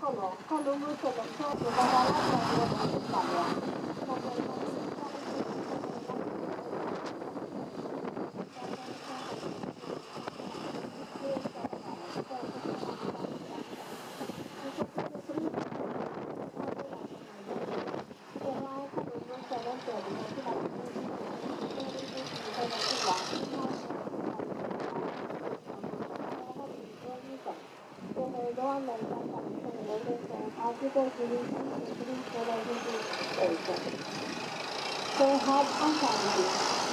碰到，碰到没碰到，碰到没碰到，碰到没碰到，碰到没碰，So how a family.